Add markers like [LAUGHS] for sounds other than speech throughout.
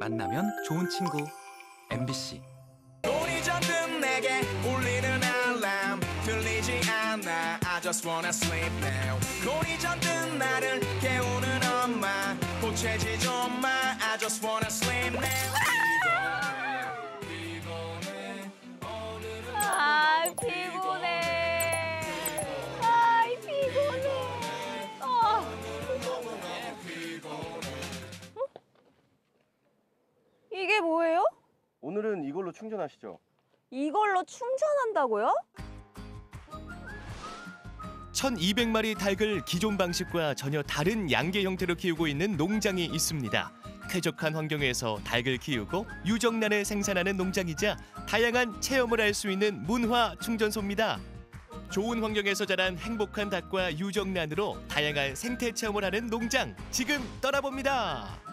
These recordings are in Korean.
만나면 좋은 친구. MBC 우리 잠든 내게 울리는 알람. 들리지 않아. I just wanna sleep now. 우리 잠든 나를 깨우는 엄마. 보채지 좀마. I just wanna sleep now 이게 뭐예요? 오늘은 이걸로 충전하시죠. 이걸로 충전한다고요? 1200마리 닭을 기존 방식과 전혀 다른 양계 형태로 키우고 있는 농장이 있습니다. 쾌적한 환경에서 닭을 키우고 유정란을 생산하는 농장이자 다양한 체험을 할 수 있는 문화 충전소입니다. 좋은 환경에서 자란 행복한 닭과 유정란으로 다양한 생태 체험을 하는 농장 지금 떠나봅니다.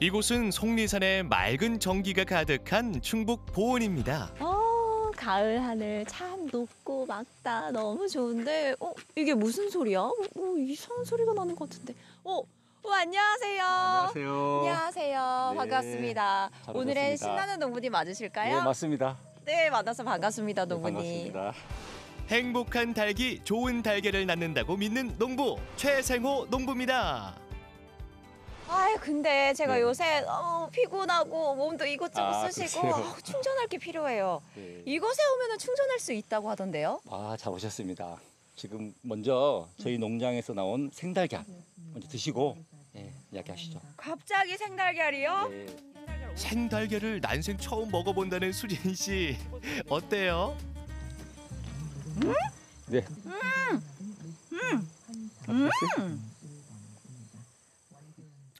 이곳은 속리산의 맑은 전기가 가득한 충북 보은입니다. 어 가을 하늘 참 높고 맑다 너무 좋은데 어 이게 무슨 소리야? 어, 어, 이상한 소리가 나는 것 같은데. 어, 어 안녕하세요. 안녕하세요. 안녕하세요. 네, 반갑습니다. 잘 오늘의 오셨습니다. 신나는 농부님 맞으실까요? 네, 맞습니다. 네, 만나서 반갑습니다, 네, 농부님. 반갑습니다. 행복한 닭이 좋은 달걀을 낳는다고 믿는 농부 최생호 농부입니다. 아이 근데 제가 네. 요새 너무 피곤하고 몸도 이것저것 아, 쓰시고 그러세요? 아우, 충전할 게 필요해요. [LAUGHS] 네. 이곳에 오면은 충전할 수 있다고 하던데요? 아, 잘 오셨습니다. 지금 먼저 저희 농장에서 나온 생달걀 먼저 드시고 예, 이야기하시죠. 갑자기 생달걀이요? 네. 생달걀을 난생 처음 먹어본다는 수진 씨 어때요? 네.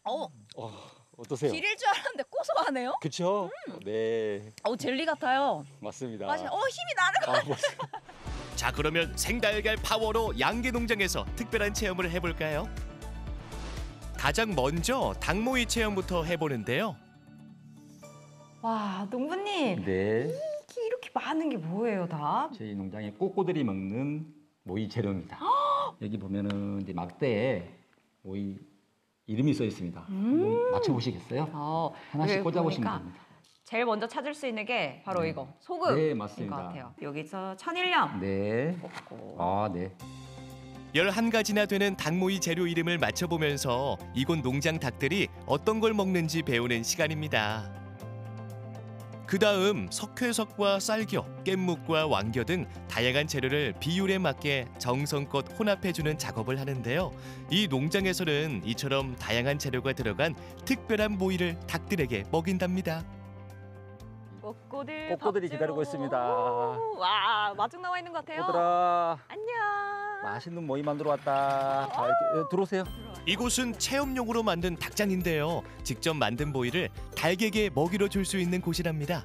어, 어, 어떠세요? 길일 줄 알았는데 고소하네요. 그렇죠? 네, 어, 젤리 같아요. 맞습니다. 맛이 어 힘이 나는 거. 아, 맞- [LAUGHS] 자 그러면 생달걀 파워로 양계 농장에서 특별한 체험을 해볼까요? 가장 먼저 닭모이 체험부터 해보는데요. 와, 농부님, 네. 이게 이렇게 많은 게 뭐예요, 다? 저희 농장의 꼬꼬들이 먹는 모이 재료입니다. [GASPS] 여기 보면은 이제 막대에 모이 이름이 써 있습니다. 한번 맞춰보시겠어요? 어, 하나씩 꽂아보시면 보니까 됩니다. 제일 먼저 찾을 수 있는 게 바로 네. 이거, 소금. 네, 인 맞습니다. 것 같아요. 여기서 천일염 네. 꽂고. 아, 네. 11가지나 되는 닭모이 재료 이름을 맞춰보면서 이곳 농장 닭들이 어떤 걸 먹는지 배우는 시간입니다. 그 다음 석회석과 쌀겨, 깻묵과 왕겨 등 다양한 재료를 비율에 맞게 정성껏 혼합해주는 작업을 하는데요. 이 농장에서는 이처럼 다양한 재료가 들어간 특별한 모이를 닭들에게 먹인답니다. 꼬꼬들 꼬꼬들이. 기다리고 있습니다. 오, 와, 마중 나와 있는 것 같아요. 얘들아, 안녕. 맛있는 모이 만들어 왔다. 자, 이렇게 어, 들어오세요. 이곳은 체험용으로 만든 닭장인데요. 직접 만든 모이를 닭에게 먹이로 줄 수 있는 곳이랍니다.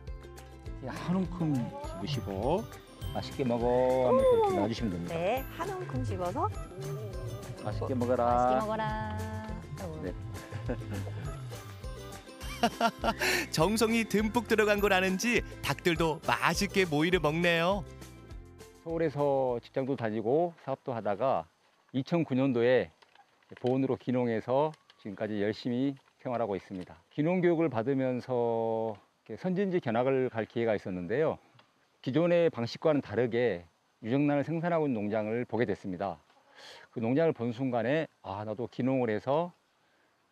예, 한 움큼 집으시고 맛있게 먹어 하면 그렇게 놔주시면 됩니다. 네, 한 움큼 집어서 맛있게 먹어라. 맛있게 먹어라. 네. [LAUGHS] 정성이 듬뿍 들어간 걸 아는지 닭들도 맛있게 모이를 먹네요. 서울에서 직장도 다니고 사업도 하다가 2009년도에 보온으로 기농해서 지금까지 열심히 생활하고 있습니다. 기농 교육을 받으면서 선진지 견학을 갈 기회가 있었는데요. 기존의 방식과는 다르게 유정란을 생산하고 있는 농장을 보게 됐습니다. 그 농장을 본 순간에 아 나도 기농을 해서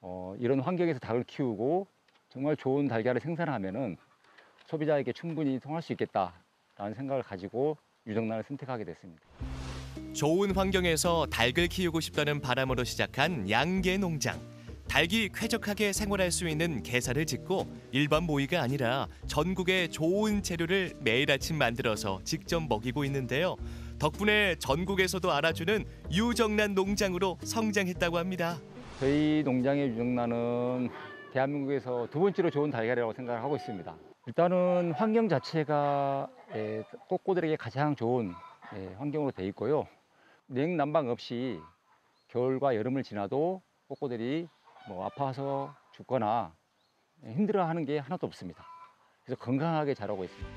어, 이런 환경에서 닭을 키우고 정말 좋은 달걀을 생산하면은 소비자에게 충분히 통할 수 있겠다라는 생각을 가지고 유정란을 선택하게 됐습니다. 좋은 환경에서 닭을 키우고 싶다는 바람으로 시작한 양계 농장. 닭이 쾌적하게 생활할 수 있는 개사를 짓고 일반 모이가 아니라 전국의 좋은 재료를 매일 아침 만들어서 직접 먹이고 있는데요. 덕분에 전국에서도 알아주는 유정란 농장으로 성장했다고 합니다. 저희 농장의 유정란은 대한민국에서 두 번째로 좋은 달걀이라고 생각을 하고 있습니다. 일단은 환경 자체가 예, 꼬꼬들에게 가장 좋은 예, 환경으로 돼 있고요. 냉난방 없이 겨울과 여름을 지나도 꼬꼬들이 뭐 아파서 죽거나 힘들어하는 게 하나도 없습니다. 그래서 건강하게 자라고 있습니다.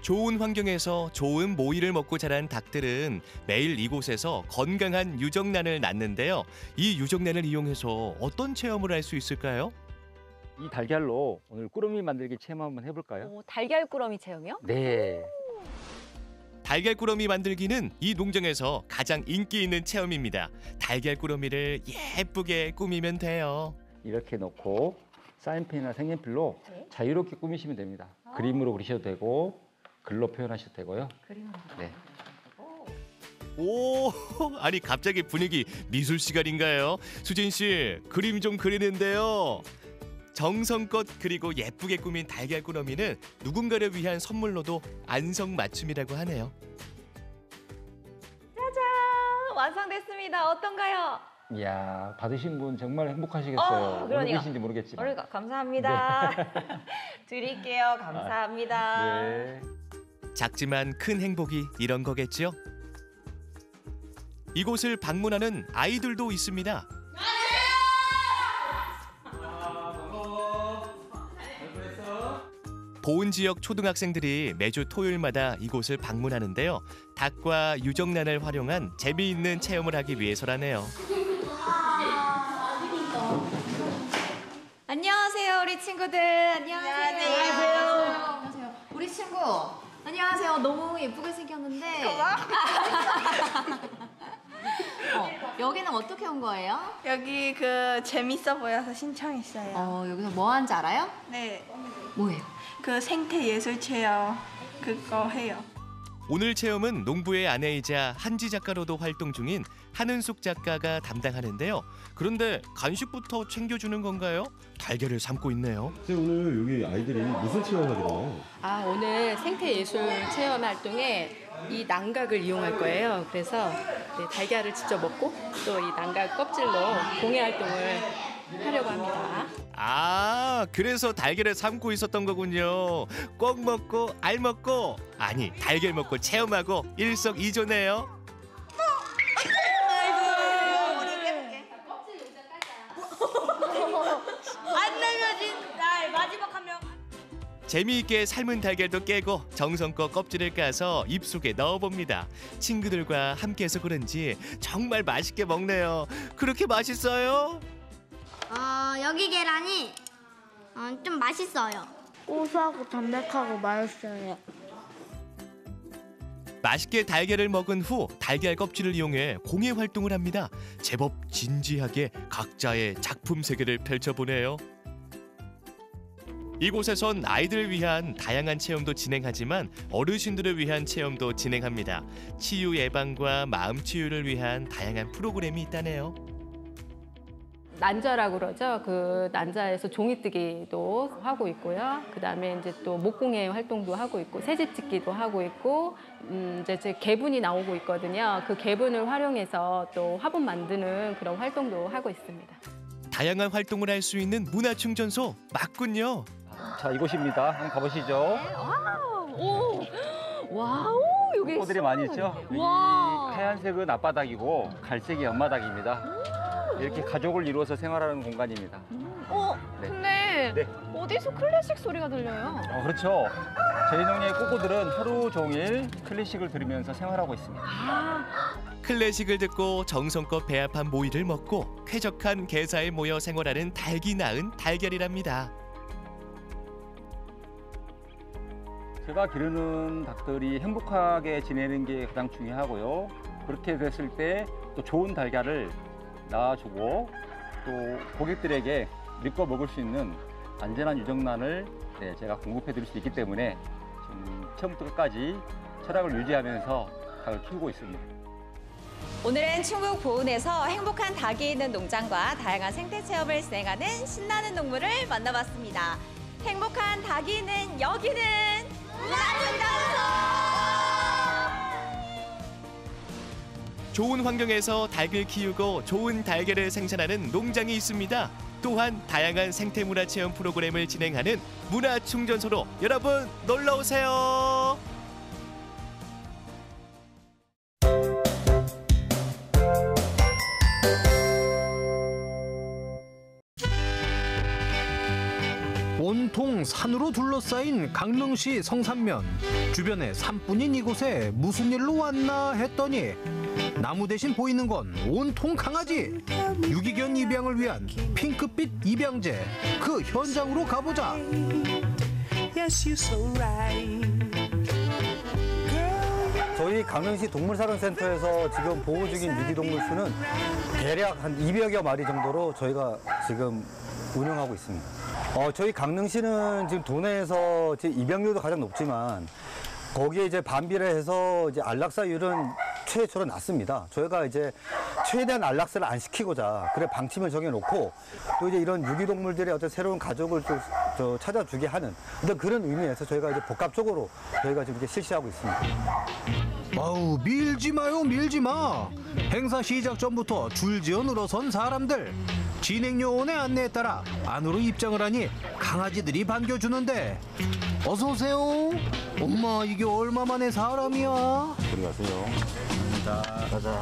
좋은 환경에서 좋은 모이를 먹고 자란 닭들은 매일 이곳에서 건강한 유정란을 낳는데요. 이 유정란을 이용해서 어떤 체험을 할 수 있을까요? 이 달걀로 오늘 꾸러미 만들기 체험 한번 해볼까요? 오, 달걀 꾸러미 체험이요? 네. 달걀 꾸러미 만들기는 이 농장에서 가장 인기 있는 체험입니다. 달걀 꾸러미를 예쁘게 꾸미면 돼요. 이렇게 놓고 사인펜이나 색연필로 자유롭게 꾸미시면 됩니다. 그림으로 그리셔도 되고 글로 표현하셔도 되고요. 네. 오, [LAUGHS] 아니 갑자기 분위기 미술 시간인가요? 수진 씨, 그림 좀 그리는데요. 정성껏 그리고 예쁘게 꾸민 달걀 꾸러미는 누군가를 위한 선물로도 안성맞춤이라고 하네요. 아, 완성됐습니다. 어떤가요? 이야 받으신 분 정말 행복하시겠어요. 어, 그러니까. 분이신지 모르겠지만. 그러니까 감사합니다. [LAUGHS] 드릴게요. 감사합니다. 네. 작지만 큰 행복이 이런 거겠죠? 이곳을 방문하는 아이들도 있습니다. 보은 지역 초등학생들이 매주 토요일마다 이곳을 방문하는데요. 닭과 유정란을 활용한 재미있는 체험을 하기 위해서라네요. 안녕하세요, 우리 친구들. 안녕하세요. 안녕하세요. 우리 친구. 안녕하세요. 너무 예쁘게 생겼는데. [LAUGHS] 어, 여기는 어떻게 온 거예요? 여기 그 재밌어 보여서 신청했어요. 어, 여기서 뭐 하는지 알아요? 네. 뭐예요? 그 생태 예술 체험 그거 해요. 오늘 체험은 농부의 아내이자 한지 작가로도 활동 중인 한은숙 작가가 담당하는데요. 그런데 간식부터 챙겨주는 건가요? 달걀을 삶고 있네요. 선생님 오늘 여기 아이들이 무슨 체험을 하게 되나요? 아, 오늘 생태 예술 체험 활동에 이 난각을 이용할 거예요. 그래서 네, 달걀을 직접 먹고 또 이 난각 껍질로 공예 활동을 하려고 합니다. 아, 그래서 달걀을 삶고 있었던 거군요. 꼭 먹고 알 먹고 아니 달걀 먹고 체험하고 일석이조네요. 안 내면 날 마지막 한 명. 재미있게 삶은 달걀도 깨고 정성껏 껍질을 까서 입속에 넣어봅니다. 친구들과 함께해서 그런지 정말 맛있게 먹네요. 그렇게 맛있어요? 어, 여기 계란이 어, 좀 맛있어요. 고소하고 담백하고 맛있어요. 맛있게 달걀을 먹은 후 달걀 껍질을 이용해 공예 활동을 합니다. 제법 진지하게 각자의 작품 세계를 펼쳐보네요. 이곳에선 아이들을 위한 다양한 체험도 진행하지만 어르신들을 위한 체험도 진행합니다. 치유 예방과 마음 치유를 위한 다양한 프로그램이 있다네요. 난자라고 그러죠. 그 난자에서 종이뜨기도 하고 있고요. 그 다음에 이제 또 목공예 활동도 하고 있고 새집 짓기도 하고 있고 음, 이제 계분이 나오고 있거든요. 그 계분을 활용해서 또 화분 만드는 그런 활동도 하고 있습니다. 다양한 활동을 할 수 있는 문화충전소 맞군요. 자 이곳입니다. 한번 가보시죠. 오, wow, 여기 꽃들이 많이 있죠? 이 와. 하얀색은 앞바닥이고 갈색이 옆바닥입니다. 이렇게 가족을 이루어서 생활하는 공간입니다. 어, 네. 근데 네. 어디서 클래식 소리가 들려요? 어, 그렇죠. 저희 동네 꼬꼬들은 하루 종일 클래식을 들으면서 생활하고 있습니다. 클래식을 듣고 정성껏 배합한 모이를 먹고 쾌적한 개사에 모여 생활하는 닭이 낳은 달걀이랍니다. 제가 기르는 닭들이 행복하게 지내는 게 가장 중요하고요. 그렇게 됐을 때 또 좋은 달걀을 낳아주고 또 고객들에게 믿고 먹을 수 있는 안전한 유정란을 네, 제가 공급해 드릴 수 있기 때문에 지금 처음부터 끝까지 철학을 유지하면서 닭을 키우고 있습니다. 오늘은 충북 보은에서 행복한 닭이 있는 농장과 다양한 생태 체험을 진행하는 신나는 동물을 만나봤습니다. 행복한 닭이 있는 여기는 문화충전소! 좋은 환경에서 닭을 키우고 좋은 달걀을 생산하는 농장이 있습니다. 또한 다양한 생태 문화 체험 프로그램을 진행하는 문화 충전소로 여러분 놀러 오세요. 온통 산으로 둘러싸인 강릉시 성산면. 주변에 산뿐인 이곳에 무슨 일로 왔나 했더니 나무 대신 보이는 건 온통 강아지. 유기견 입양을 위한 핑크빛 입양제. 그 현장으로 가보자. 저희 강릉시 동물사랑센터에서 지금 보호 중인 유기동물 수는 대략 한 200여 마리 정도로 저희가 지금 운영하고 있습니다. 어, 저희 강릉시는 지금 도내에서 입양률도 가장 높지만 거기에 이제 반비례 해서 이제 안락사율은 최초로 낮습니다. 저희가 이제 최대한 안락사를 안 시키고자 그래 방침을 정해놓고 또 이제 이런 유기동물들의 어떤 새로운 가족을 또, 저 찾아주게 하는 어떤 그런 의미에서 저희가 이제 복합적으로 저희가 지금 이제 실시하고 있습니다. 아우 밀지 마요 밀지 마 행사 시작 전부터 줄지어 늘어선 사람들 진행 요원의 안내에 따라 안으로 입장을 하니 강아지들이 반겨주는데 어서 오세요 엄마 이게 얼마만의 사람이야 우리 가세요. 자, 가자.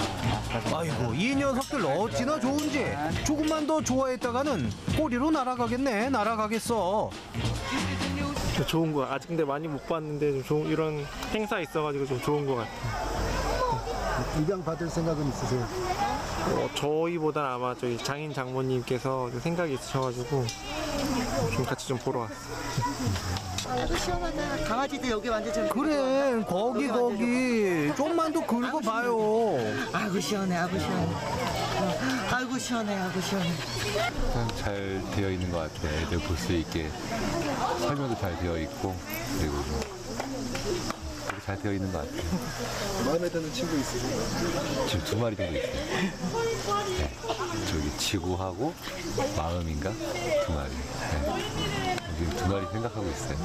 아이고 이 녀석들 어찌나 좋은지 조금만 더 좋아했다가는 꼬리로 날아가겠네 날아가겠어 좋은 거 아직 근데 많이 못 봤는데 좀 좋은 이런 행사 있어가지고 좀 좋은 것 같아요. 입양 받을 생각은 있으세요? 어, 저희보다 아마 저희 장인 장모님께서 좀 생각이 있으셔가지고 좀 같이 좀 보러 왔어요. 아이고 시원하다. 강아지도 여기 완전 좀 그래 거기 거기 좀만 더 긁어 봐요 아이고 시원해, 아이고 시원해. 어, 아이고 시원해, 아이고 시원해. 잘 되어 있는 것 같아요. 애들 볼 수 있게 설명도 잘 되어 있고 그리고 뭐잘 되어 있는 것 같아요. 마음에 드는 친구 있으세요? 지금 두 마리 정도 있어요. 네. 저기 지구하고 마음인가 두 마리. 네. 지금 두 마리 생각하고 있어요.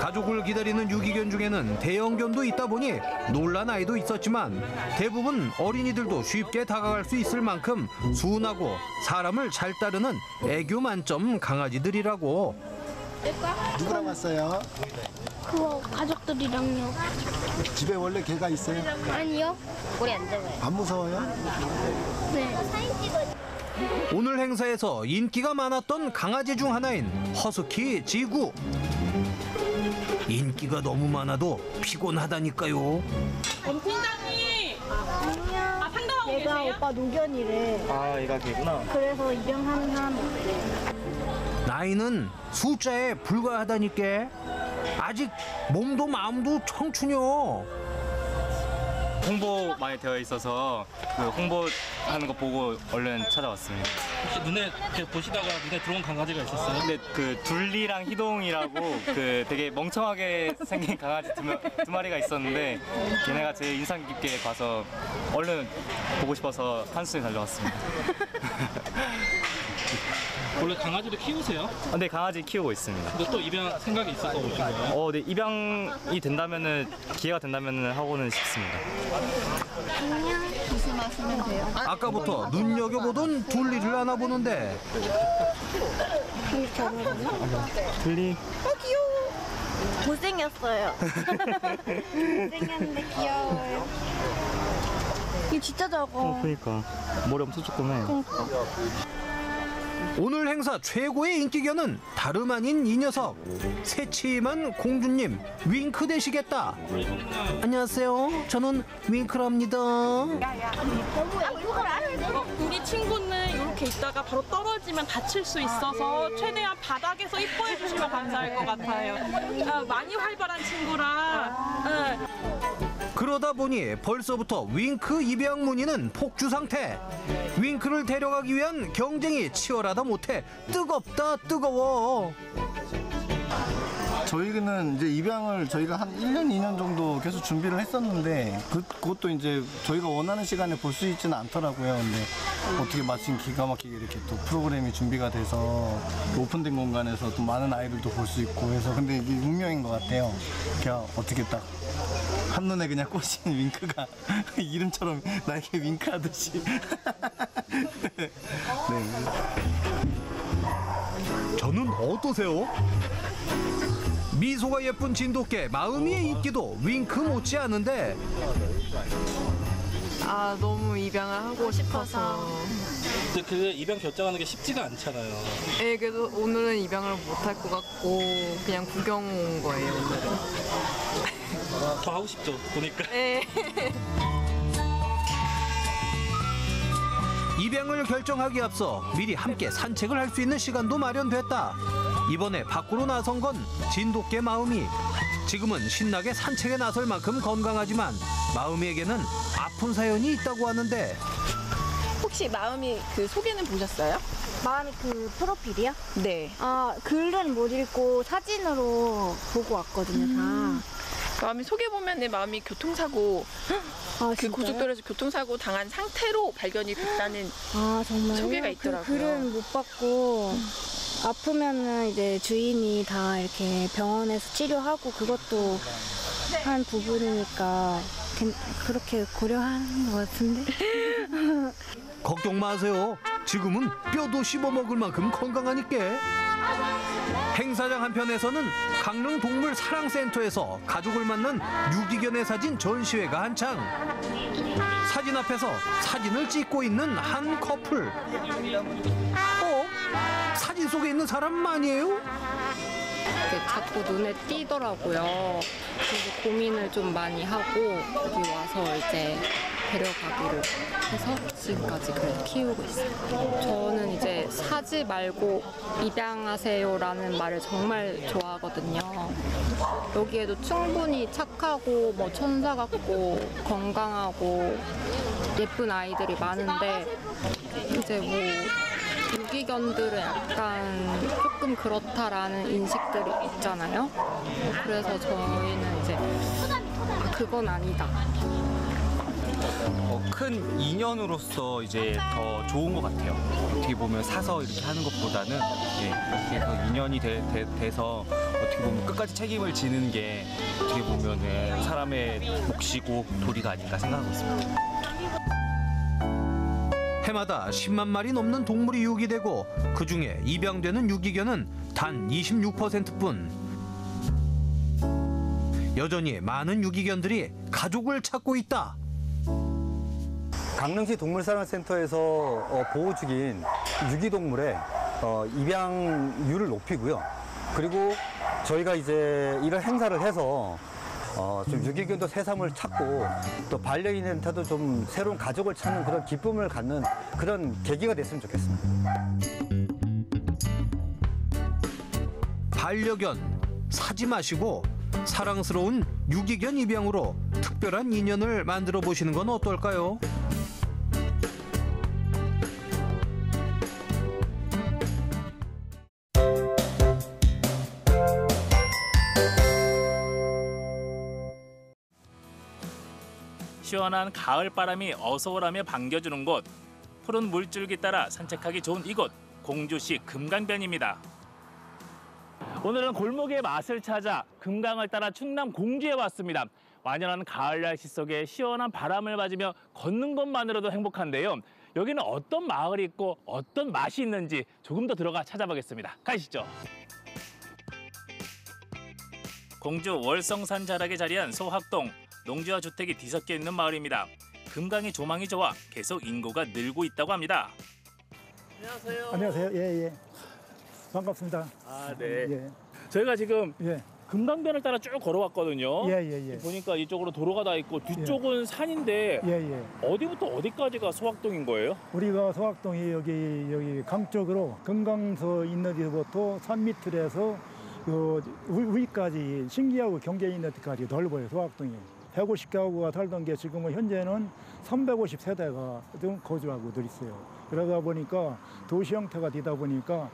가족을 기다리는 유기견 중에는 대형견도 있다 보니 놀란 아이도 있었지만 대부분 어린이들도 쉽게 다가갈 수 있을 만큼 순하고 사람을 잘 따르는 애교 만점 강아지들이라고 누구랑 왔어요? 그거 가족들이랑요. 집에 원래 개가 있어요? 아니요. 우리 안 잡아요. 안 무서워요? 네. 오늘 행사에서 인기가 많았던 강아지 중 하나인 허스키 지구 인기가 너무 많아도 피곤하다니까요. 아 상담하고 얘가 계세요? 오빠 노견이래. 아 얘가 걔구나. 그래서 입양하는 사람 없대. 나이는 숫자에 불과하다니까 아직 몸도 마음도 청춘이요 홍보 많이 되어 있어서 그 홍보하는 거 보고 얼른 찾아왔습니다. 혹시 눈에 이렇게 보시다가 눈에 들어온 강아지가 있었어요? 근데 그 둘리랑 희동이라고 [LAUGHS] 그 되게 멍청하게 생긴 강아지 두, 마- 두 마리가 있었는데 걔네가 제일 인상 깊게 봐서 얼른 보고 싶어서 한숨이 달려왔습니다. [LAUGHS] 원래 강아지를 키우세요? 근데 강아지 키우고 있습니다. 근데 또 입양 생각이 있어서 오신 거예요? 어, 네 입양이 된다면은 기회가 된다면은 하고는 싶습니다. 안녕. 조심하시면 돼요. 아까부터 눈여겨보던 둘리를 안아보는데. 둘리 어 귀여워. 못생겼어요. [LAUGHS] 못생겼는데 귀여워요. 이거 진짜 작아. 그러니까 머리 엄청 조그매. 오늘 행사 최고의 인기견은 다름 아닌 이 녀석. 새침한 공주님 윙크 되시겠다. 안녕하세요. 저는 윙크랍니다. 우리 친구는 이렇게 있다가 바로 떨어지면 다칠 수 있어서 최대한 바닥에서 이뻐해 주시면 감사할 것 같아요. 아, 많이 활발한 친구라. 응. 그러다 보니 벌써부터 윙크 입양 문의는 폭주 상태 윙크를 데려가기 위한 경쟁이 치열하다 못해 뜨겁다 뜨거워 저희는 이제 입양을 저희가 한 1년, 2년 정도 계속 준비를 했었는데 그, 그것도 이제 저희가 원하는 시간에 볼 수 있지는 않더라고요. 근데 어떻게 마침 기가 막히게 이렇게 또 프로그램이 준비가 돼서 오픈된 공간에서 또 많은 아이들도 볼 수 있고 해서 근데 이게 운명인 것 같아요. 그냥 어떻게 딱 한눈에 그냥 꽂힌 윙크가 [LAUGHS] 이름처럼 나에게 윙크하듯이 [LAUGHS] 네. 저는 어떠세요? 미소가 예쁜 진돗개 마음이의 인기도 윙크 못지 않은데 아 너무 입양을 하고 싶어서. 근데 그 입양 결정하는 게 쉽지가 않잖아요. 예, 그래도 오늘은 입양을 못 할 것 같고 그냥 구경 온 거예요 오늘은. 더 하고 싶죠, 보니까. 예. 입양을 결정하기 앞서 미리 함께 산책을 할 수 있는 시간도 마련됐다. 이번에 밖으로 나선 건 진돗개 마음이. 지금은 신나게 산책에 나설 만큼 건강하지만 마음이에게는 아픈 사연이 있다고 하는데 혹시 마음이 그 소개는 보셨어요? 마음이 그 프로필이요? 네. 아 글은 못 읽고 사진으로 보고 왔거든요 음. 마음이 소개 보면 내 마음이 교통사고 아, 그 진짜요? 고속도로에서 교통사고 당한 상태로 발견이 됐다는 아 정말요? 소개가 그 있더라고요. 글은 못 받고 아프면은 이제 주인이 다 이렇게 병원에서 치료하고 그것도 한 부분이니까 괜- 그렇게 고려하는 것 같은데. [LAUGHS] 걱정 마세요. 지금은 뼈도 씹어 먹을 만큼 건강하니까. 행사장 한편에서는 강릉 동물 사랑센터에서 가족을 만난 유기견의 사진 전시회가 한창. 사진 앞에서 사진을 찍고 있는 한 커플. 어? 속에 있는 사람 아니에요? 이렇게 자꾸 눈에 띄더라고요. 그래서 고민을 좀 많이 하고 여기 와서 이제 데려가기로 해서 지금까지 그래도 키우고 있어요. 저는 이제 사지 말고 입양하세요라는 말을 정말 좋아하거든요. 여기에도 충분히 착하고 뭐 천사 같고 건강하고 예쁜 아이들이 많은데 이제 뭐 유기견들은 약간 조금 그렇다라는 인식들이 있잖아요. 그래서 저희는 이제 아, 그건 아니다. 어, 큰 인연으로서 이제 더 좋은 것 같아요. 어떻게 보면 사서 이렇게 하는 것보다는 예, 이렇게 해서 인연이 돼, 서 어떻게 보면 끝까지 책임을 지는 게 어떻게 보면 예, 사람의 몫이고 도리가 아닐까 생각하고 있습니다. 해마다 10만 마리 넘는 동물이 유기되고 그 중에 입양되는 유기견은 단 26%뿐. 여전히 많은 유기견들이 가족을 찾고 있다. 강릉시 동물사랑센터에서 어, 보호 중인 유기동물의 어, 입양률을 높이고요. 그리고 저희가 이제 이런 행사를 해서 어, 좀 유기견도 새삼을 찾고 또 반려인한테도 좀 새로운 가족을 찾는 그런 기쁨을 갖는 그런 계기가 됐으면 좋겠습니다. 반려견 사지 마시고 사랑스러운 유기견 입양으로 특별한 인연을 만들어 보시는 건 어떨까요? 시원한 가을 바람이 어서 오라며 반겨주는 곳 푸른 물줄기 따라 산책하기 좋은 이곳 공주시 금강변입니다. 오늘은 골목의 맛을 찾아 금강을 따라 충남 공주에 왔습니다. 완연한 가을 날씨 속에 시원한 바람을 맞으며 걷는 것만으로도 행복한데요. 여기는 어떤 마을이 있고 어떤 맛이 있는지 조금 더 들어가 찾아보겠습니다. 가시죠. 공주 월성산 자락에 자리한 소학동 농지와 주택이 뒤섞여 있는 마을입니다. 금강의 조망이 좋아 계속 인구가 늘고 있다고 합니다. 안녕하세요. 안녕하세요. 예, 예. 반갑습니다. 아, 네. 예. 저희가 지금 예. 금강변을 따라 쭉 걸어왔거든요. 예, 예, 예. 보니까 이쪽으로 도로가 다 있고 뒤쪽은 산인데 예, 예. 어디부터 어디까지가 소학동인 거예요? 우리가 소학동이 여기 여기 강 쪽으로 금강서 있는 데부터 산 밑을에서 요 위- 위까지 신기하고 경계 있는 데까지 넓어요. 소학동이. 150가구가 살던 게 지금은 현재는 350세대가 좀 거주하고들 있어요. 그러다 보니까 도시 형태가 되다 보니까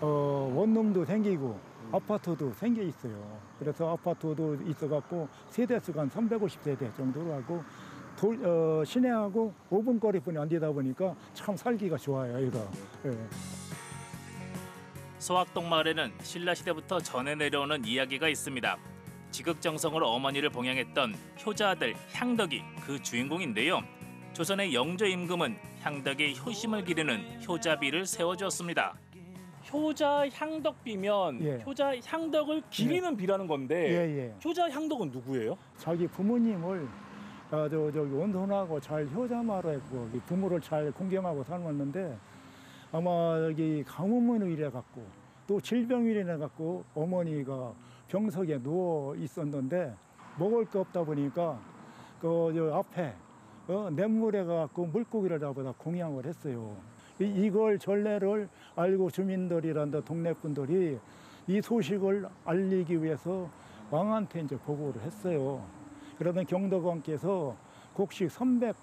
어, 원룸도 생기고 아파트도 생겨 있어요. 그래서 아파트도 있어갖고 세대 수가 한 350세대 정도로 하고 돌, 어, 시내하고 5분 거리뿐이 안 되다 보니까 참 살기가 좋아요, 여기가. 예. 소학동 마을에는 신라 시대부터 전해 내려오는 이야기가 있습니다. 지극정성으로 어머니를 봉양했던 효자 아들 향덕이 그 주인공인데요. 조선의 영조 임금은 향덕의 효심을 기리는 효자비를 세워주었습니다. 효자 향덕비면 예. 효자 향덕을 기리는 비라는 건데 예, 예. 효자 향덕은 누구예요? 자기 부모님을 아, 저, 저기 온선하고 잘 효자마루했고 부모를 잘 공경하고 살았는데 아마 여기 가뭄으로 이래 갖고 또 질병으로 인해 갖고 어머니가 병석에 누워 있었는데 먹을 게 없다 보니까 그저 앞에 어, 냇물에 가갖고 물고기를 잡아다 공양을 했어요. 이, 이걸 전례를 알고 주민들이란다 동네 분들이 이 소식을 알리기 위해서 왕한테 이제 보고를 했어요. 그러던 경덕왕께서 곡식 300이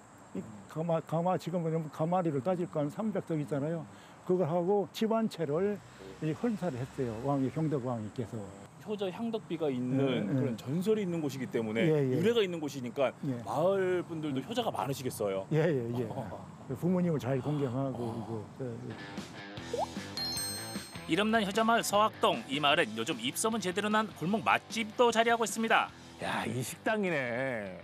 가마 가마 지금은 가마리를 따질 거면 300석 있잖아요. 그걸 하고 집안채를 이 헌사를 했어요. 왕이 경덕왕이께서. 효저 향덕비가 있는 예, 예. 그런 전설이 있는 곳이기 때문에 예, 예. 유래가 있는 곳이니까 예. 마을 분들도 효자가 많으시겠어요. 예, 예, 예. [LAUGHS] 부모님을 잘 공경하고 이거 예, 이름난 효자마을 서학동 이 마을은 요즘 입소문 제대로 난 골목 맛집도 자리하고 있습니다. 야, 이 식당이네.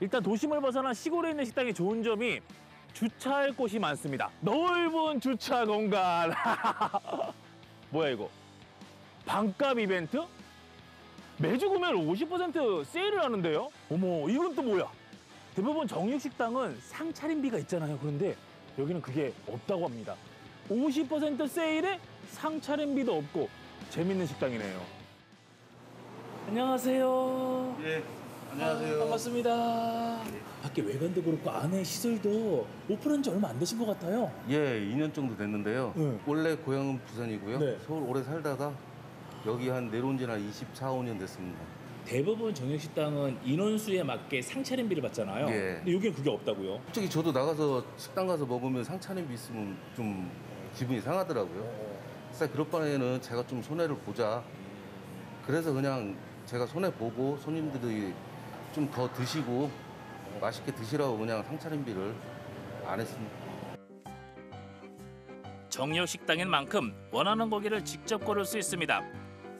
일단 도심을 벗어난 시골에 있는 식당의 좋은 점이 주차할 곳이 많습니다. 넓은 주차 공간. [LAUGHS] 뭐야 이거? 반값 이벤트? 매주 구매를 50% 세일을 하는데요? 어머, 이건 또 뭐야? 대부분 정육식당은 상차림비가 있잖아요. 그런데 여기는 그게 없다고 합니다. 50% 세일에 상차림비도 없고 재밌는 식당이네요. 안녕하세요. 예, 아, 반갑습니다. 밖에 외관도 그렇고 안에 시설도 오픈한 지 얼마 안 되신 것 같아요. 예, 2년 정도 됐는데요. 네. 원래 고향은 부산이고요. 네. 서울 오래 살다가 여기 한 내려온 지는 한 24, 5년 됐습니다. 대부분 정육식당은 인원수에 맞게 상차림비를 받잖아요. 예. 근데 여기는 그게 없다고요. 솔직히 저도 나가서 식당 가서 먹으면 상차림비 있으면 좀 기분이 상하더라고요. 그래서 그럴 바에는 제가 좀 손해를 보자. 그래서 그냥 제가 손해 보고 손님들이 좀 더 드시고 맛있게 드시라고 그냥 상차림비를 안 했습니다. 정육식당인 만큼 원하는 고기를 직접 고를 수 있습니다.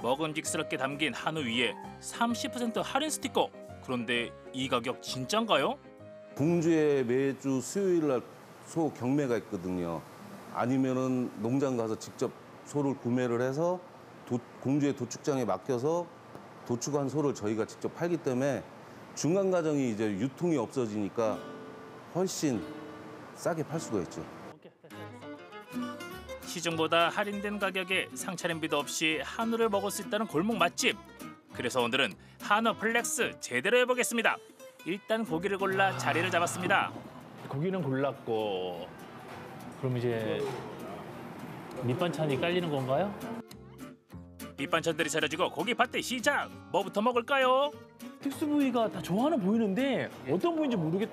먹음직스럽게 담긴 한우 위에 30% 할인 스티커. 그런데 이 가격 진짠가요? 공주에 매주 수요일 날 소 경매가 있거든요. 아니면은 농장 가서 직접 소를 구매를 해서 도- 공주의 도축장에 맡겨서 도축한 소를 저희가 직접 팔기 때문에 중간 과정이 이제 유통이 없어지니까 훨씬 싸게 팔 수가 있죠. 시중보다 할인된 가격에 상차림비도 없이 한우를 먹을 수 있다는 골목 맛집. 그래서 오늘은 한우 flex 제대로 해보겠습니다. 일단 고기를 골라 자리를 잡았습니다. 고기는 골랐고 그럼 이제 밑반찬이 깔리는 건가요? 밑반찬들이 차려지고 고기 파티 시작. 뭐부터 먹을까요? 특수 부위가 다 좋아하는 보이는데 어떤 부위인지 모르겠.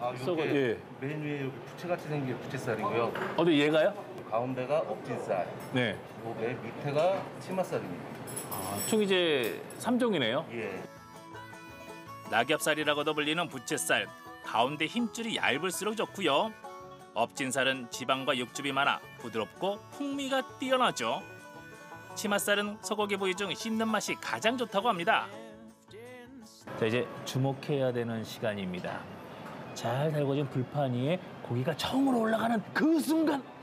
아, 이게 예. 메뉴에 부채같이 생긴 부채살이고요. 어, 근데 얘가요? 가운데가 업진살, 네. 그리고 맨 밑에가 치맛살입니다. 아, 총 이제 3종이네요. 예. 낙엽살이라고도 불리는 부채살. 가운데 힘줄이 얇을수록 좋고요. 엎진 살은 지방과 육즙이 많아 부드럽고 풍미가 뛰어나죠. 치맛살은 소고기 부위 중 씹는 맛이 가장 좋다고 합니다. 자 이제 주목해야 되는 시간입니다. 잘 달궈진 불판 위에 고기가 처음으로 올라가는 그 순간 아,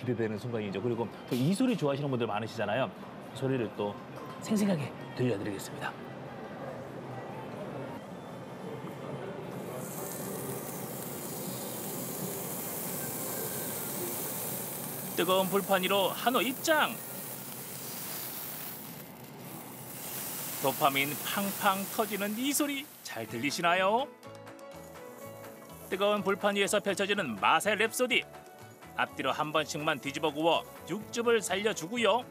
기대되는 순간이죠. 그리고 또 이 소리 좋아하시는 분들 많으시잖아요. 그 소리를 또 생생하게 들려드리겠습니다. 뜨거운 불판 위로 한우 입장. 도파민 팡팡 터지는 이 소리 잘 들리시나요? 뜨거운 불판 위에서 펼쳐지는 맛의 랩소디. 앞뒤로 한 번씩만 뒤집어 구워 육즙을 살려주고요.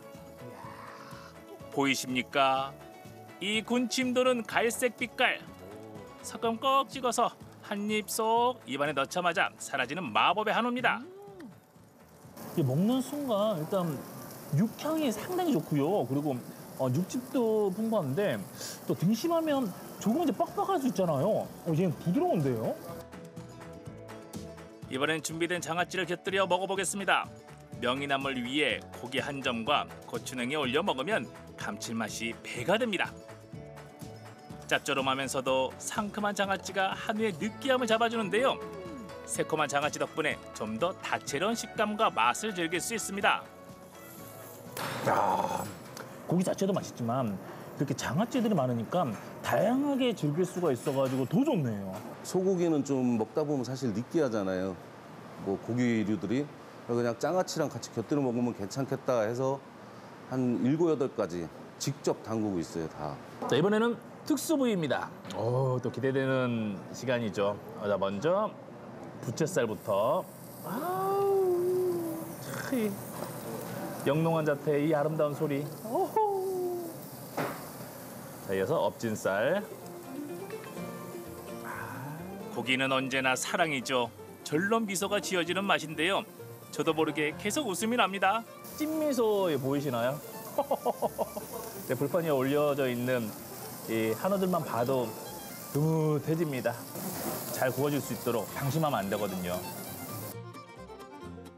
보이십니까? 이 군침 도는 갈색 빛깔. 석금 꼭 찍어서 한 입 쏙 입안에 넣자마자 사라지는 마법의 한우입니다. 이 먹는 순간 일단 육향이 상당히 좋고요. 그리고 어, 육즙도 풍부한데 또 등심하면 조금 이제 뻑뻑할 수 있잖아요. 어, 얘는 부드러운데요? 이번엔 준비된 장아찌를 곁들여 먹어보겠습니다. 명이나물 위에 고기 한 점과 고추냉이 올려 먹으면 감칠맛이 배가 됩니다. 짭조름하면서도 상큼한 장아찌가 한우의 느끼함을 잡아주는데요. 새콤한 장아찌 덕분에 좀 더 다채로운 식감과 맛을 즐길 수 있습니다. 야, 고기 자체도 맛있지만 이렇게 장아찌들이 많으니까 다양하게 즐길 수가 있어가지고 더 좋네요. 소고기는 좀 먹다 보면 사실 느끼하잖아요. 뭐 고기류들이 그냥 장아찌랑 같이 곁들여 먹으면 괜찮겠다 해서 한 일곱 여덟 가지 직접 담그고 있어요 다. 자, 이번에는 특수 부위입니다. 오, 또 기대되는 시간이죠. 자, 먼저 부채살부터. 아우, 참, 영롱한 자태의 이 아름다운 소리. 오호. 자, 이어서 엎진살. 고기는 언제나 사랑이죠. 미소가 지어지는 맛인데요. 저도 모르게 계속 웃음이 납니다. 찐미소 보이시나요? [LAUGHS] 네, 불판 위에 올려져 있는 이 한우들만 봐도 흐뭇해집니다. 잘 구워질 수 있도록 방심하면 안 되거든요.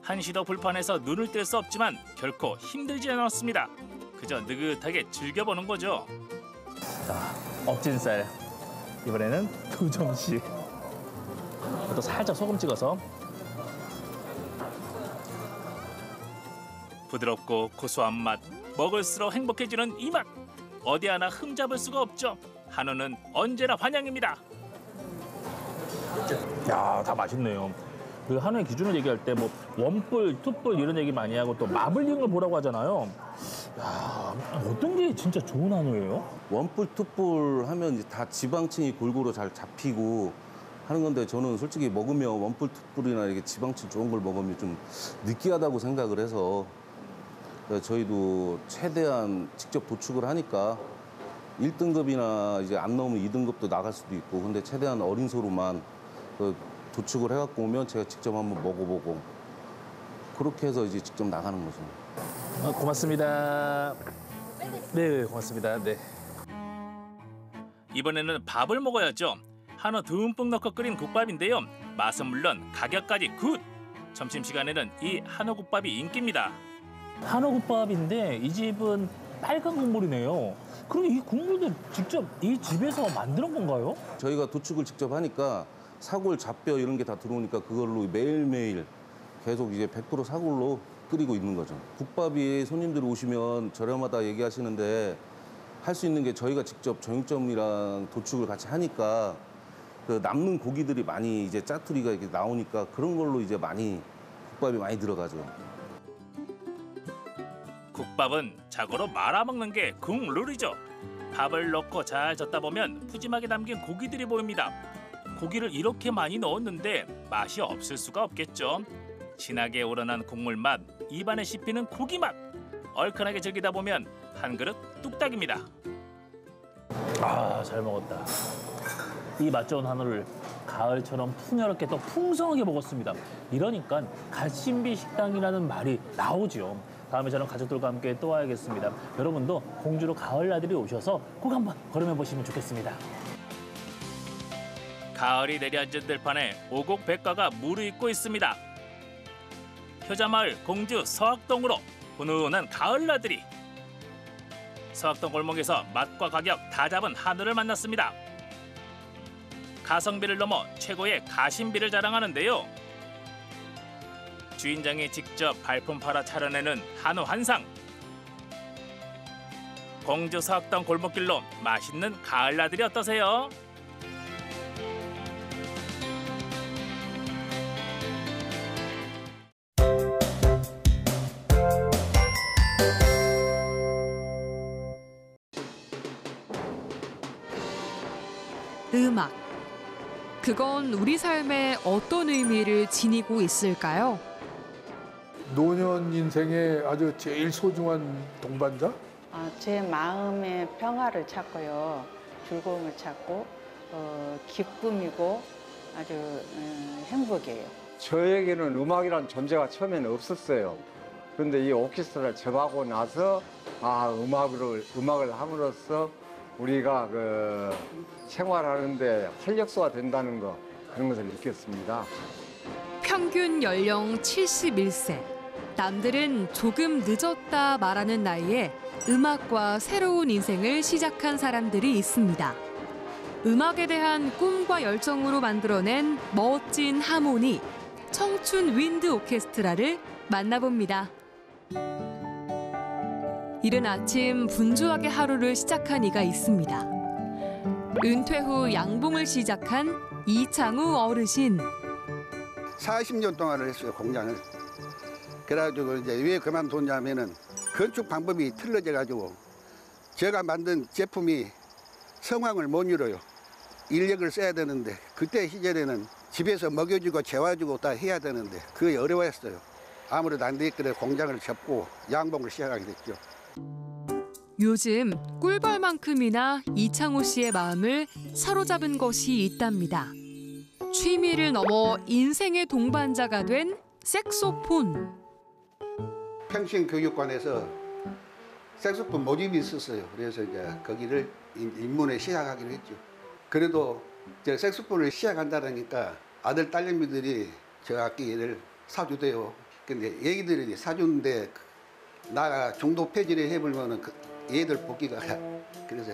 한시도 불판에서 눈을 뗄 수 없지만 결코 힘들지 않았습니다. 그저 느긋하게 즐겨보는 거죠. 자, 엎진살. 이번에는 두 점씩. 또 살짝 소금 찍어서 부드럽고 고소한 맛, 먹을수록 행복해지는 이 맛. 어디 하나 흠잡을 수가 없죠. 한우는 언제나 환영입니다. 야, 다 맛있네요. 그 한우의 기준을 얘기할 때 뭐 원뿔, 투뿔 이런 얘기 많이 하고 또 마블링을 보라고 하잖아요. 야, 어떤 게 진짜 좋은 한우예요? 원뿔 투뿔 하면 이제 다 지방층이 골고루 잘 잡히고 하는 건데 저는 솔직히 먹으면 원뿔 투뿔이나 이렇게 지방층 좋은 걸 먹으면 좀 느끼하다고 생각을 해서 저희도 최대한 직접 도축을 하니까 1등급이나 이제 안 넘으면 2등급도 나갈 수도 있고 근데 최대한 어린 소로만 그 도축을 해갖고 오면 제가 직접 한번 먹어보고 그렇게 해서 이제 직접 나가는 거죠. 아, 고맙습니다. 네, 고맙습니다. 네. 이번에는 밥을 먹어야죠. 한우 듬뿍 넣고 끓인 국밥인데요. 맛은 물론 가격까지 good. 점심시간에는 이 한우국밥이 인기입니다. 한우국밥인데 이 집은 빨간 국물이네요. 그럼 이 국물도 직접 이 집에서 만드는 건가요? 저희가 도축을 직접 하니까 사골, 잡뼈 이런 게 다 들어오니까 그걸로 매일매일 계속 이제 100% 사골로 끓이고 있는 거죠. 국밥이 손님들 오시면 저렴하다 얘기하시는데 할 수 있는 게 저희가 직접 정육점이랑 도축을 같이 하니까 그 남는 고기들이 많이 이제 짜투리가 이렇게 나오니까 그런 걸로 이제 많이 국밥이 많이 들어가죠. 국밥은 자고로 말아먹는 게 국룰이죠. 밥을 넣고 잘 젓다 보면 푸짐하게 담긴 고기들이 보입니다. 고기를 이렇게 많이 넣었는데 맛이 없을 수가 없겠죠. 진하게 우러난 국물 맛, 입안에 씹히는 고기 맛. 얼큰하게 즐기다 보면 한 그릇 뚝딱입니다. 아, 잘 먹었다. 이 맛 좋은 한우를 가을처럼 풍요롭게 또 풍성하게 먹었습니다. 이러니까 가심비 식당이라는 말이 나오죠. 다음에 저는 가족들과 함께 또 와야겠습니다. 여러분도 공주로 가을 나들이 오셔서 꼭 한번 걸음해 보시면 좋겠습니다. 가을이 내려앉은 들판에 오곡 백과가 무르익고 있습니다. 효자마을 공주 서학동으로 훈훈한 가을 나들이. 서학동 골목에서 맛과 가격 다 잡은 한우를 만났습니다. 가성비를 넘어 최고의 가심비를 자랑하는데요. 주인장이 직접 발품 팔아 차려내는 한우 한상. 공주 서학동 골목길로 맛있는 가을 나들이 어떠세요? 그건 우리 삶에 어떤 의미를 지니고 있을까요? 노년 인생의 아주 제일 소중한 동반자? 아, 제 마음의 평화를 찾고요. 즐거움을 찾고 어, 기쁨이고 아주 음, 행복이에요. 저에게는 음악이란 존재가 처음에는 없었어요. 그런데 이 오케스트라를 접하고 나서 아 음악을 음악을 함으로써 우리가 그 생활하는데 활력소가 된다는 거 그런 것을 느꼈습니다. 평균 연령 71세. 남들은 조금 늦었다 말하는 나이에 음악과 새로운 인생을 시작한 사람들이 있습니다. 음악에 대한 꿈과 열정으로 만들어낸 멋진 하모니, 청춘 윈드 오케스트라를 만나봅니다. 이른 아침 분주하게 하루를 시작한 이가 있습니다. 은퇴 후 양봉을 시작한 이창우 어르신. 40년 동안을 했어요 공장을. 그래가지고 이제 왜 그만뒀냐면은 건축 방법이 틀려져 가지고 제가 만든 제품이 성황을 못 이뤄요. 인력을 써야 되는데 그때 시절에는 집에서 먹여주고 재워주고 다 해야 되는데 그게 어려웠어요. 아무래도 안 되겠길래 공장을 접고 양봉을 시작하게 됐죠. 요즘 꿀벌만큼이나 이창호 씨의 마음을 사로잡은 것이 있답니다. 취미를 넘어 인생의 동반자가 된 색소폰. 평신교육관에서 색소폰 모집이 있었어요. 그래서 이제 거기를 인- 입문에 시작하기로 했죠. 그래도 이제 색소폰을 시작한다니까 아들 딸내미들이 저 악기를 사주대요. 근데 얘기들이 사주는데 나가 중도 폐지를 해보면은 그 얘들 복귀가 그래서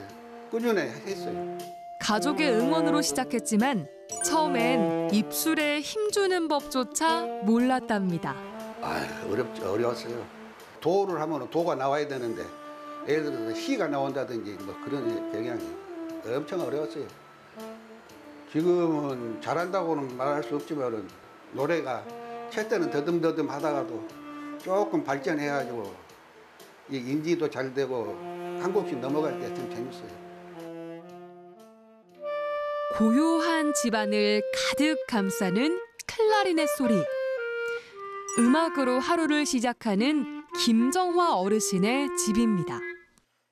꾸준히 했어요. 가족의 응원으로 시작했지만 처음엔 입술에 힘주는 법조차 몰랐답니다. 아 어렵죠 어려웠어요. 도를 하면 도가 나와야 되는데 예를 들어서 시가 나온다든지 뭐 그런 경향이 엄청 어려웠어요. 지금은 잘한다고는 말할 수 없지만은 노래가 첫 때는 더듬더듬 하다가도 조금 발전해가지고 이 인지도 잘 되고 한 곡씩 넘어갈 때좀 재밌어요. 고요한 집안을 가득 감싸는 클라리넷 소리. 음악으로 하루를 시작하는 김정화 어르신의 집입니다.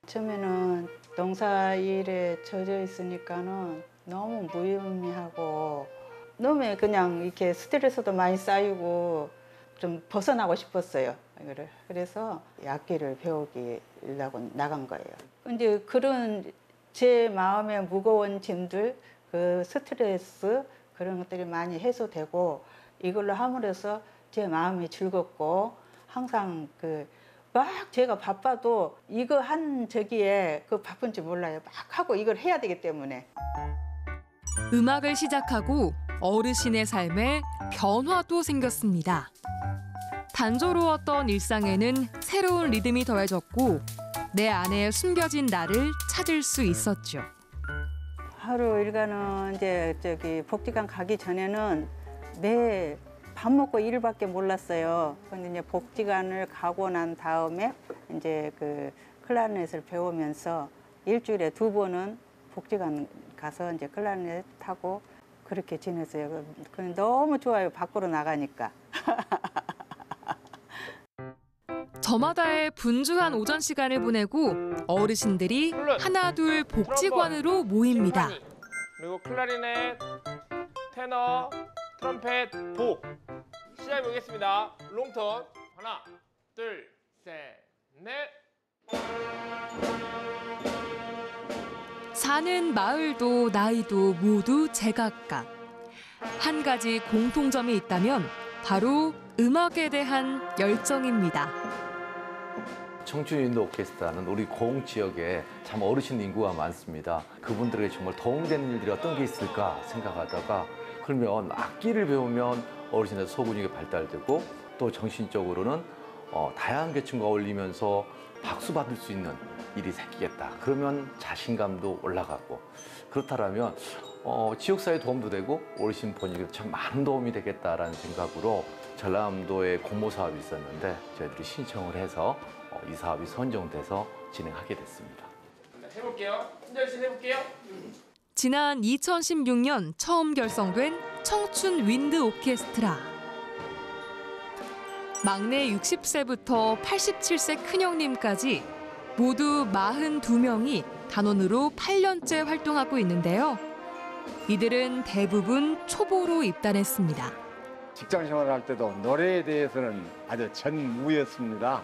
처음에는 농사 일에 젖어 있으니까는 너무 무의미하고 너무 그냥 이렇게 스트레스도 많이 쌓이고 좀 벗어나고 싶었어요. 이거를. 그래서 악기를 배우기라고 나간 거예요. 근데 그런 제 마음에 무거운 짐들, 그 스트레스 그런 것들이 많이 해소되고 이걸로 함으로써 제 마음이 즐겁고 항상 그 막 제가 바빠도 이거 한 저기에 그 바쁜지 몰라요. 막 하고 이걸 해야 되기 때문에. 음악을 시작하고 어르신의 삶에 변화도 생겼습니다. 단조로웠던 일상에는 새로운 리듬이 더해졌고 내 안에 숨겨진 나를 찾을 수 있었죠. 하루 일과는 이제 저기 복지관 가기 전에는 매밥 먹고 일밖에 몰랐어요. 근데 이제 복지관을 가고 난 다음에 이제 그 클라리넷을 배우면서 일주일에 두 번은 복지관 가서 이제 클라리넷 타고 그렇게 지냈어요. 그 너무 좋아요. 밖으로 나가니까. [LAUGHS] 저마다의 분주한 오전 시간을 보내고 어르신들이 하나 둘 복지관으로 모입니다. 그리고 클라리넷, 테너, 트럼펫, 보 시작해 보겠습니다. 롱톤 하나, 둘, 셋, 넷. 사는 마을도 나이도 모두 제각각. 한 가지 공통점이 있다면 바로 음악에 대한 열정입니다. 청춘인도 오케스트라는 우리 고흥 지역에 참 어르신 인구가 많습니다. 그분들에게 정말 도움되는 일들이 어떤 게 있을까 생각하다가 그러면 악기를 배우면 어르신의 소근육이 발달되고 또 정신적으로는 어, 다양한 계층과 어울리면서 박수 받을 수 있는 일이 생기겠다. 그러면 자신감도 올라가고 그렇다면 어, 지역사회 도움도 되고 어르신 본인에게 참 많은 도움이 되겠다라는 생각으로 전라남도에 공모 사업이 있었는데 저희들이 신청을 해서 어, 이 사업이 선정돼서 진행하게 됐습니다. 해볼게요. 씨 해볼게요. 지난 2016년 처음 결성된 청춘 윈드 오케스트라. 막내 60세부터 87세 큰형님까지 모두 42명이 단원으로 8년째 활동하고 있는데요. 이들은 대부분 초보로 입단했습니다. 직장 생활할 때도 노래에 대해서는 아주 전무였습니다.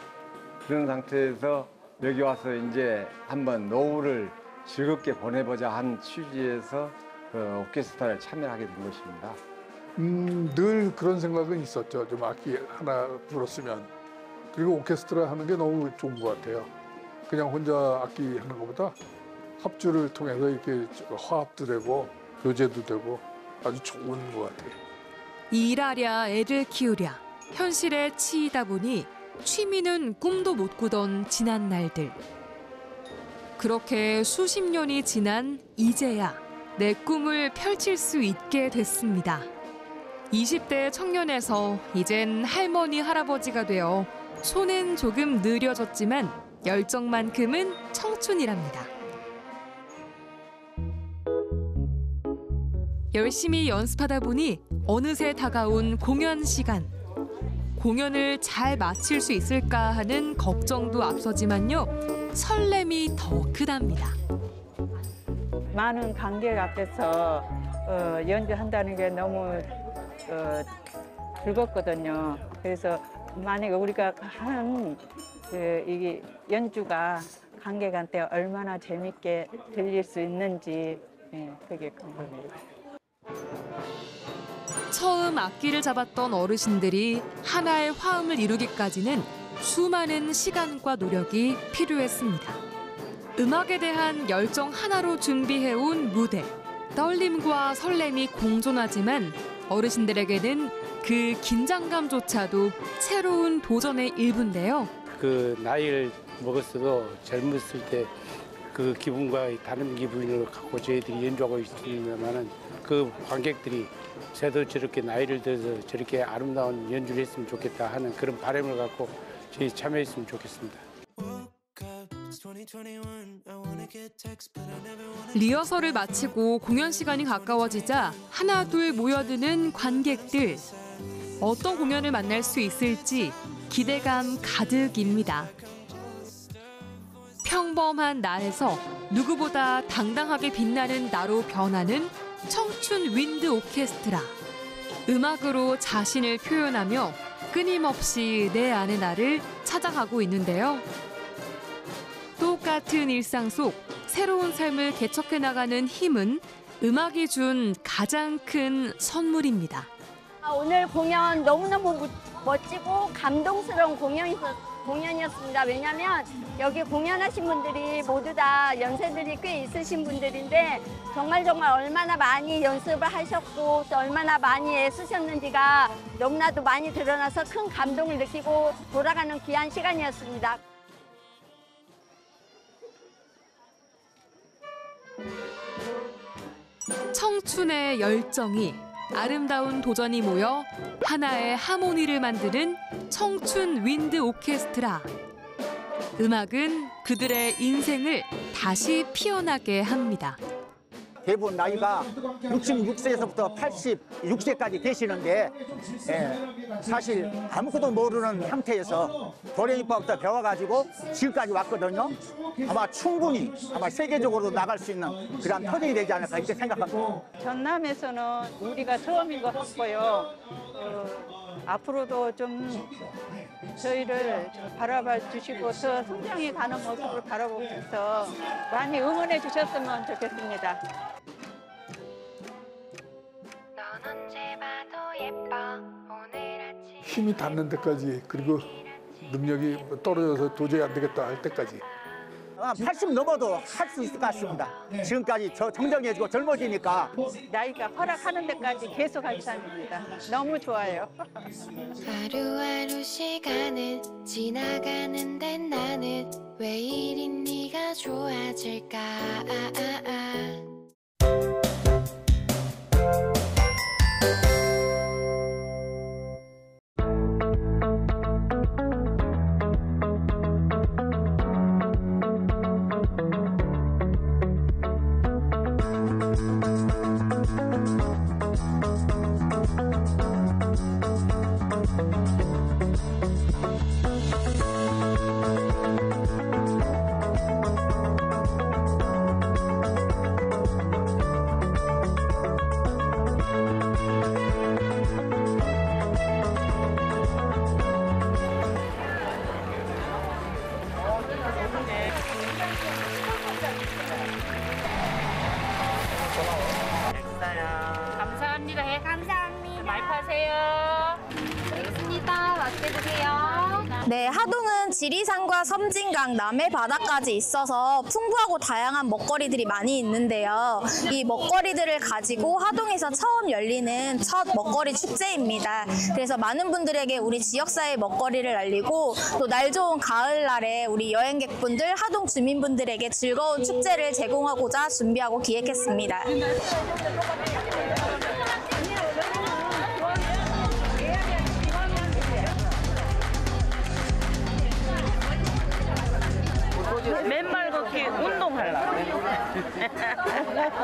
그런 상태에서 여기 와서 이제 한번 노후를 즐겁게 보내보자 한 취지에서 그 오케스트라에 참여하게 된 것입니다. 음, 늘 그런 생각은 있었죠. 좀 악기 하나 불었으면. 그리고 오케스트라 하는 게 너무 좋은 것 같아요. 그냥 혼자 악기 하는 것보다 합주를 통해서 이렇게 화합도 되고 교제도 되고 아주 좋은 것 같아요. 일하랴 애를 키우랴 현실에 치이다 보니 취미는 꿈도 못 꾸던 지난 날들. 그렇게 수십 년이 지난 이제야 내 꿈을 펼칠 수 있게 됐습니다. 20대 청년에서 이젠 할머니 할아버지가 되어 손은 조금 느려졌지만 열정만큼은 청춘이랍니다. 열심히 연습하다 보니 어느새 다가온 공연 시간. 공연을 잘 마칠 수 있을까 하는 걱정도 앞서지만요. 설렘이 더 크답니다. 많은 관객 앞에서 어, 연주한다는 게 너무 어, 즐겁거든요. 그래서 만약에 우리가 하는 그 이게 연주가 관객한테 얼마나 재밌게 들릴 수 있는지 예, 그게 궁금해요. 처음 악기를 잡았던 어르신들이 하나의 화음을 이루기까지는 수많은 시간과 노력이 필요했습니다. 음악에 대한 열정 하나로 준비해온 무대. 떨림과 설렘이 공존하지만 어르신들에게는 그 긴장감조차도 새로운 도전의 일부인데요. 그 나이를 먹었어도 젊었을 때 그 기분과 다른 기분을 갖고 저희들이 연주하고 있습니다만은 그 관객들이 저도 저렇게 나이를 들어서 저렇게 아름다운 연주를 했으면 좋겠다 하는 그런 바람을 갖고 저희 참여했으면 좋겠습니다. 리허설을 마치고 공연 시간이 가까워지자 하나 둘 모여드는 관객들. 어떤 공연을 만날 수 있을지 기대감 가득입니다. 평범한 나에서 누구보다 당당하게 빛나는 나로 변하는 청춘 윈드 오케스트라. 음악으로 자신을 표현하며 끊임없이 내 안의 나를 찾아가고 있는데요. 똑같은 일상 속 새로운 삶을 개척해 나가는 힘은 음악이 준 가장 큰 선물입니다. 아, 오늘 공연 너무너무 무- 멋지고 감동스러운 공연이, 공연이었습니다. 왜냐하면 여기 공연하신 분들이 모두 다 연세들이 꽤 있으신 분들인데 정말 정말 얼마나 많이 연습을 하셨고 또 얼마나 많이 애쓰셨는지가 너무나도 많이 드러나서 큰 감동을 느끼고 돌아가는 귀한 시간이었습니다. 청춘의 열정이 아름다운 도전이 모여 하나의 하모니를 만드는 청춘 윈드 오케스트라. 음악은 그들의 인생을 다시 피어나게 합니다. 대부분 나이가 66세에서부터 86세까지 되시는데 예, 사실 아무것도 모르는 상태에서 도레미파부터 배워가지고 지금까지 왔거든요. 아마 충분히 아마 세계적으로 나갈 수 있는 그런 터전이 되지 않을까 이렇게 생각합니다. 전남에서는 우리가 처음인 것 같고요. 어, 앞으로도 좀 저희를 바라봐 주시고 더 성장해 가는 모습을 바라보면서 많이 응원해 주셨으면 좋겠습니다. 힘이 닿는 데까지 그리고 능력이 떨어져서 도저히 안 되겠다 할 때까지 80 넘어도 할 수 있을 것 같습니다. 지금까지 저 정정해지고 젊어지니까 나이가 허락하는 데까지 계속 할 삶입니다. 너무 좋아요. 하루하루 시간은 지나가는데 나는 왜 이리 네가 좋아질까 감사합 섬진강, 남해 바다까지 있어서 풍부하고 다양한 먹거리들이 많이 있는데요. 이 먹거리들을 가지고 하동에서 처음 열리는 첫 먹거리 축제입니다. 그래서 많은 분들에게 우리 지역사회 먹거리를 알리고 또 날 좋은 가을날에 우리 여행객분들, 하동 주민분들에게 즐거운 축제를 제공하고자 준비하고 기획했습니다.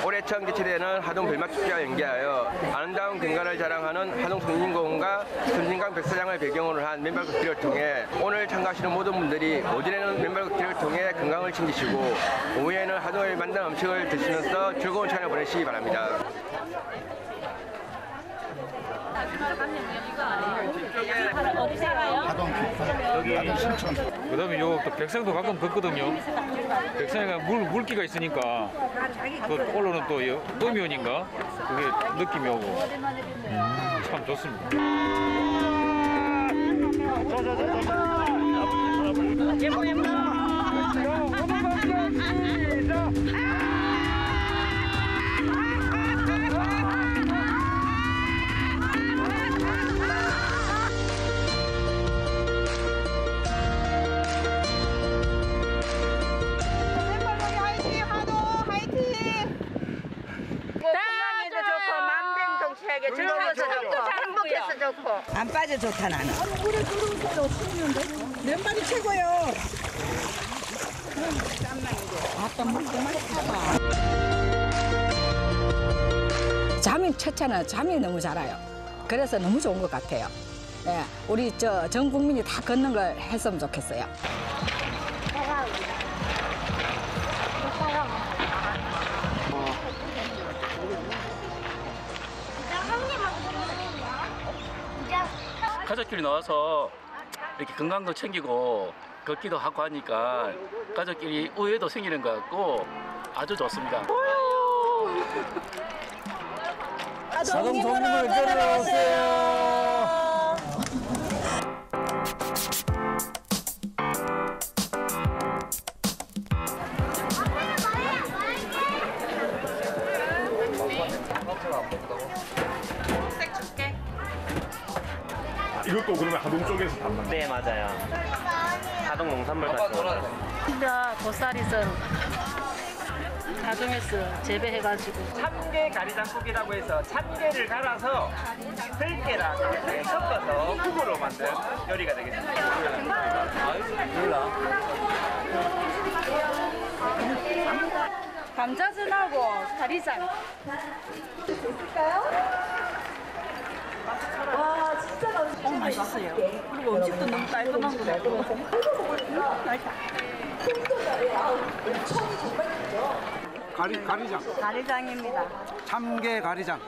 올해 처음 개최되는 하동 별맛축제와 연계하여 아름다운 경관을 자랑하는 하동 성진공원과 섬진강 백사장을 배경으로 한 맨발 걷기를 통해 오늘 참가하시는 모든 분들이 오전에는 맨발 걷기를 통해 건강을 챙기시고 오후에는 하동에 만든 음식을 드시면서 즐거운 시간을 보내시기 바랍니다. 어디 살아요? 여기 신천. 그 다음에 요 또 백성도 가끔 걷거든요. 백성이가 물 물기가 있으니까 그 올로는 또 여- 음이온인가 그게 느낌이 오고 음, 참 좋습니다. 건강에도 동시에게 즐거워서 좋고 행복해서 좋고. 안 빠져 좋다 나는. 물에 들어오세요. 없는데 맨발이 최고요. 아빠 물좀 마셔봐. 잠이 첫째는 잠이 너무 잘 와요. 그래서 너무 좋은 것 같아요. 예, 우리 저 전 국민이 다 걷는 걸 했으면 좋겠어요. 가족끼리 나와서 이렇게 건강도 챙기고 걷기도 하고 하니까 가족끼리 우애도 생기는 것 같고 아주 좋습니다. 자동 정림을 내려오세요. 이것도 그러면 하동 쪽에서 담는 네 맞아요. 하동 농산물 같은 진짜 보쌈이선 가정에서 재배해가지고 참깨 가리장국이라고 해서 참깨를 갈아서 들깨랑 이렇게 섞어서 국으로 만든 요리가 되겠습니다. 감자전하고 다리장. 와 맛있어. 어, 맛있어요. 그리고 음식도 너무 깔끔한 거 같고. 맛있다. 가리, 가리장. 가리장입니다. 참게 가리장.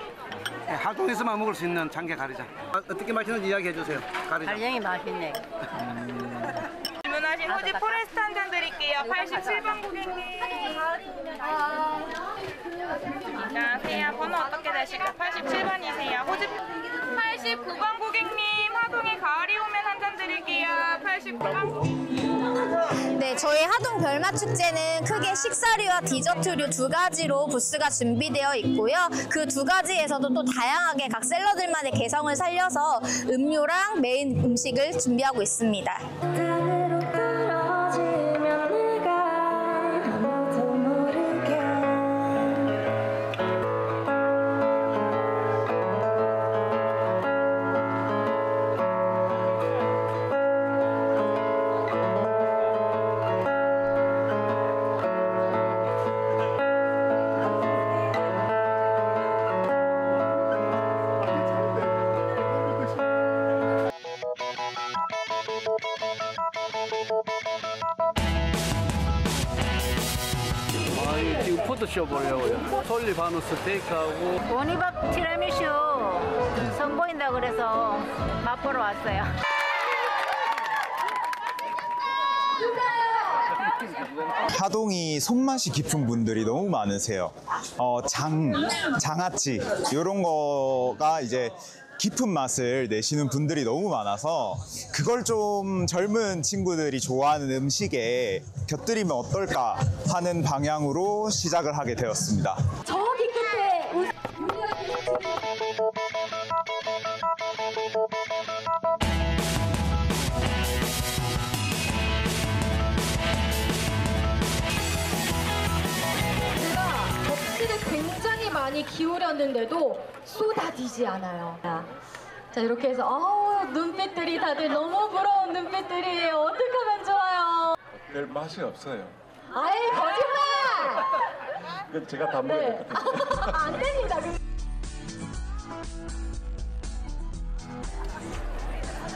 네, 하동에서만 먹을 수 있는 참게 가리장. 아, 어떻게 맛있는지 이야기해 주세요. 가리장. 가리장이 맛있네. 주문하신 호지 forest 한 잔 드릴게요. 87번 고객님. 안녕하세요. 번호 어떻게 되실까요? 87번이세요. 호지 89번 고객님. 하동에 가을이 오면 한 잔 드릴게요. 89번. 네, 저희 하동 별맛 축제는 크게 식사류와 디저트류 두 가지로 부스가 준비되어 있고요. 그 두 가지에서도 또 다양하게 각 셀러들만의 개성을 살려서 음료랑 메인 음식을 준비하고 있습니다. 솔잎 한우 스테이크하고 원희밥 티라미슈 선보인다 그래서 맛보러 왔어요. 하동이 손맛이 깊은 분들이 너무 많으세요. 어, 장, 장아찌 이런 거가 이제 깊은 맛을 내시는 분들이 너무 많아서 그걸 좀 젊은 친구들이 좋아하는 음식에 곁들이면 어떨까 하는 방향으로 시작을 하게 되었습니다. 저기 끝에 많이 기울였는데도 쏟아지지 않아요. 자 이렇게 해서 아우 눈빛들이 다들 너무 부러운 눈빛들이에요. 어떻게 하면 좋아요? 별 맛이 없어요. 아예 거짓말! 이건 제가 다 먹어야 네. 될것 같아요. 안 됩니다. 그-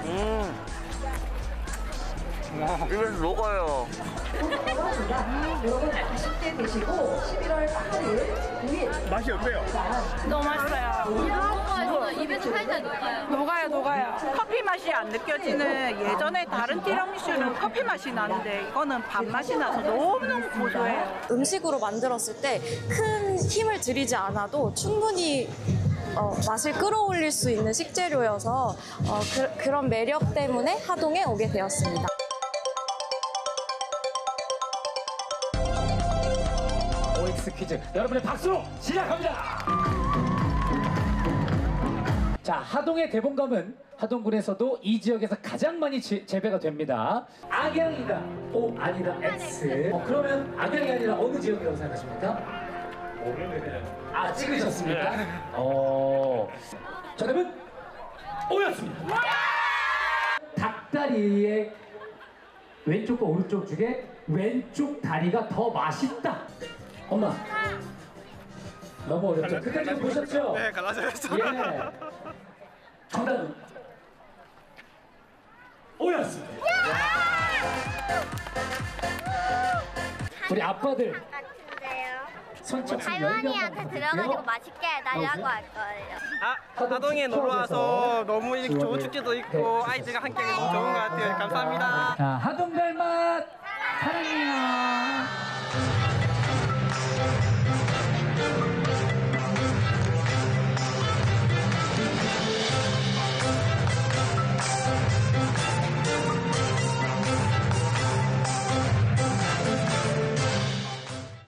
음. 이건 녹아요. 여러분 맛있게 드시고 11월 8일 9일 맛이 어때요? 너무 맛있어요. 맛있어. 입에서 살짝 녹아요. 녹아요, 녹아요. 커피 맛이 안 느껴지는 예전에 다른 티라미슈는 커피 맛이 나는데 이거는 밥 맛이 나서 너무너무 고소해요. 음식으로 만들었을 때 큰 힘을 들이지 않아도 충분히 어, 맛을 끌어올릴 수 있는 식재료여서 어, 그, 런 매력 때문에 하동에 오게 되었습니다. OX 퀴즈 여러분의 박수로 시작합니다. 자 하동의 대봉감은 하동군에서도 이 지역에서 가장 많이 재- 재배가 됩니다. 악양이다. 오 아니다 X. 어, 그러면 악양이 아니라 어느 지역이라고 생각하십니까? 아 찍으셨습니까? 어. 정답은 O였습니다. 닭다리의 왼쪽과 오른쪽 중에 왼쪽 다리가 더 맛있다. 엄마. 너무 어렵죠. 그때 좀 보셨죠? 네, 갈라졌어요. 예. 정답은 오였습니다. 우리 아빠들 선착순 할머니한테 들어가지고 맛있게 해달라고 할 거예요. 아, 하동에 놀러 와서 너무 이렇게 좋은 축제도 있고 아이들과 함께 너무 좋은 것 같아요. 감사합니다. 자, 하동 달맛 사랑해요.